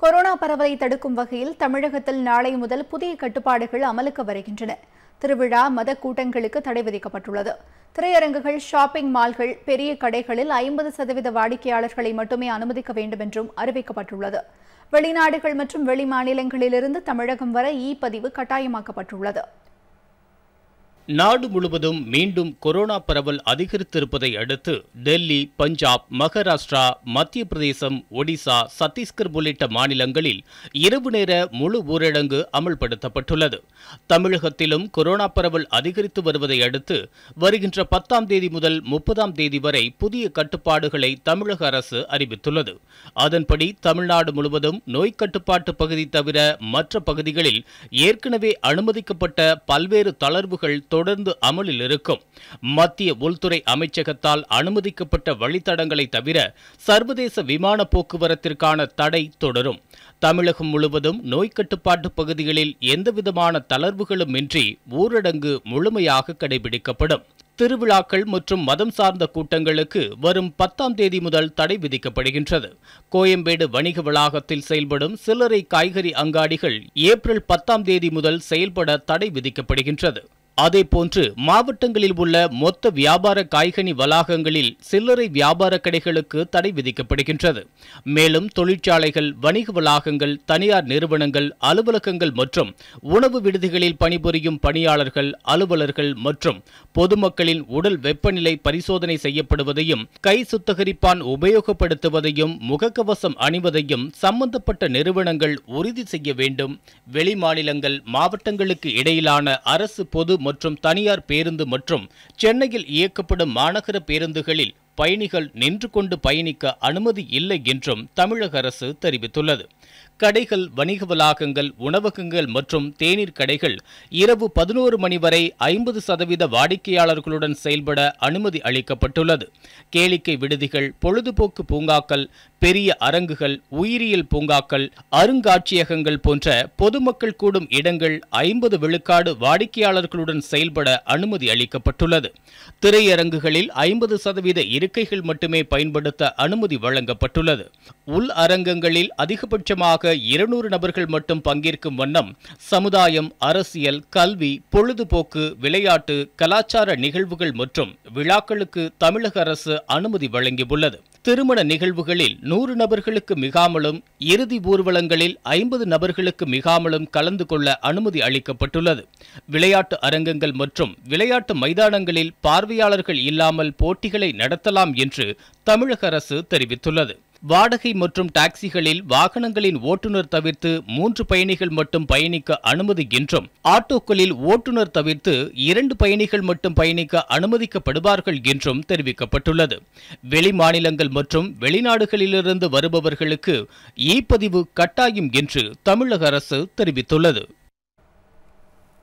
Corona பரவலை தடுக்கும் வகையில் தமிழகத்தில் நாளை முதல் புதிய கட்டுப்பாடுகள் அமலுக்கு வருகின்றன. திருவிழா மத கூட்டங்களுக்கு தடை விதிக்கப்பட்டுள்ளது. திரையரங்குகள் ஷாப்பிங் மால்கள் பெரிய கடைகளில் ஐம்பது சதவீத வாடிக்கையாளர்களை மட்டுமே அனுமதிக்க வேண்டும் என்றும் அறிவிக்கப்பட்டுள்ளது. வெளிநாடுகள் மற்றும் வெளிமாநிலங்களிலிருந்து தமிழகம் வர இ பதிவு கட்டாயமாக்கப்பட்டுள்ளது. நாடு முழுவதும் மீண்டும் கொரோனா பரவல் அதிகரித்திருப்பதை அடுத்து டெல்லி பஞ்சாப் மகாராஷ்டிரா மத்திய பிரதேசம் ஒடிசா சத்தீஸ்கர் உள்ளிட்ட மாநிலங்களில் இரவு நேர முழு ஊரடங்கு அமல்படுத்தப்பட்டுள்ளது. தமிழகத்திலும் கொரோனா பரவல் அதிகரித்து வருவதை அடுத்து வருகின்ற பத்தாம் தேதி முதல் முப்பதாம் தேதி வரை புதிய கட்டுப்பாடுகளை தமிழக அரசு அறிவித்துள்ளது. அதன்படி தமிழ்நாடு முழுவதும் நோய் கட்டுப்பாட்டு பகுதி தவிர மற்ற பகுதிகளில் ஏற்கனவே அனுமதிக்கப்பட்ட பல்வேறு தளர்வுகள் தொடர்ந்து அமலில் இருக்கும். மத்திய உள்துறை அமைச்சகத்தால் அனுமதிக்கப்பட்ட வழித்தடங்களை தவிர சர்வதேச விமான போக்குவரத்திற்கான தடை தொடரும். தமிழகம் முழுவதும் நோய் கட்டுப்பாட்டு பகுதிகளில் எந்தவிதமான தளர்வுகளும் இன்றி ஊரடங்கு முழுமையாக கடைபிடிக்கப்படும். திருவிழாக்கள் மற்றும் மதம் சார்ந்த கூட்டங்களுக்கு வரும் பத்தாம் தேதி முதல் தடை விதிக்கப்படுகின்றது. கோயம்பேடு வணிக வளாகத்தில் செயல்படும் சில்லறை காய்கறி அங்காடிகள் ஏப்ரல் பத்தாம் தேதி முதல் செயல்பட தடை விதிக்கப்படுகின்றது. அதேபோன்று மாவட்டங்களில் உள்ள மொத்த வியாபார காய்கனி வளாகங்களில் சில்லறை வியாபார கடைகளுக்கு தடை விதிக்கப்படுகின்றது. மேலும் தொழிற்சாலைகள் வணிக வளாகங்கள் தனியார் நிறுவனங்கள் அலுவலகங்கள் மற்றும் உணவு விடுதிகளில் பணிபுரியும் பணியாளர்கள் அலுவலர்கள் மற்றும் பொதுமக்களின் உடல் வெப்பநிலை பரிசோதனை செய்யப்படுவதையும் கை சுத்தகரிப்பான் உபயோகப்படுத்துவதையும் முகக்கவசம் அணிவதையும் சம்பந்தப்பட்ட நிறுவனங்கள் உறுதி செய்ய வேண்டும். வெளி மாநிலங்கள் மாவட்டங்களுக்கு இடையிலான அரசு பொது மற்றும் தனியார் பேருந்து மற்றும் சென்னையில் இயக்கப்படும் மாநகர பேருந்துகளில் பயணிகள் நின்று கொண்டு பயணிக்க அனுமதி இல்லை என்றும் தமிழக அரசு தெரிவித்துள்ளது. கடைகள் வணிக வளாகங்கள் உணவகங்கள் மற்றும் தேநீர் கடைகள் இரவு பதினோரு மணி வரை ஐம்பது சதவீத வாடிக்கையாளர்களுடன் செயல்பட அனுமதி அளிக்கப்பட்டுள்ளது. கேளிக்கை விடுதிகள் பொழுதுபோக்கு பூங்காக்கள் பெரிய அரங்குகள் உயிரியல் பூங்காக்கள் அருங்காட்சியகங்கள் போன்ற பொதுமக்கள் கூடும் இடங்கள் ஐம்பது விழுக்காடு வாடிக்கையாளர்களுடன் செயல்பட அனுமதி அளிக்கப்பட்டுள்ளது. திரையரங்குகளில் ஐம்பது சதவீத இரு இருக்கைகள் மட்டுமே பயன்படுத்த அனுமதி வழங்கப்பட்டுள்ளது. உள் அரங்கங்களில் அதிகபட்சமாக இருநூறு நபர்கள் மட்டும் பங்கேற்கும் வண்ணம் சமுதாயம் அரசியல் கல்வி பொழுதுபோக்கு விளையாட்டு கலாச்சார நிகழ்வுகள் மற்றும் விழாக்களுக்கு தமிழக அரசு அனுமதி வழங்கியுள்ளது. திருமண நிகழ்வுகளில் நூறு நபர்களுக்கு மிகாமலும் இறுதி ஊர்வலங்களில் ஐம்பது நபர்களுக்கு மிகாமலும் கலந்து கொள்ள அனுமதி அளிக்கப்பட்டுள்ளது. விளையாட்டு அரங்கங்கள் மற்றும் விளையாட்டு மைதானங்களில் பார்வையாளர்கள் இல்லாமல் போட்டிகளை நடத்தலாம் என்று தமிழக அரசு தெரிவித்துள்ளது. வாடகை மற்றும் டாக்ஸிகளில் வாகனங்களின் ஓட்டுநர் தவிர்த்து மூன்று பயணிகள் மட்டும் பயணிக்க அனுமதி என்றும் ஆட்டோக்களில் ஓட்டுநர் தவிர்த்து இரண்டு பயணிகள் மட்டும் பயணிக்க அனுமதிக்கப்படுவார்கள் என்றும் தெரிவிக்கப்பட்டுள்ளது. வெளி மாநிலங்கள் மற்றும் வெளிநாடுகளிலிருந்து வருபவர்களுக்கு இ பதிவு கட்டாயம் என்று தமிழக அரசு தெரிவித்துள்ளது.